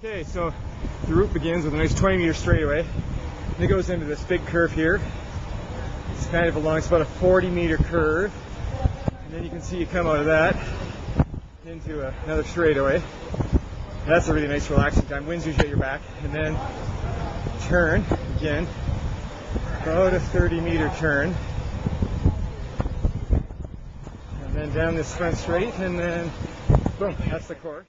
Okay, so the route begins with a nice 20 meter straightaway. And it goes into this big curve here. It's kind of a long; it's about a 40 meter curve. And then you can see you come out of that into a, another straightaway. And that's a really nice relaxing time. Wind's usually at your back. And then turn again. About a 30 meter turn. And then down this front straight and then boom, that's the course.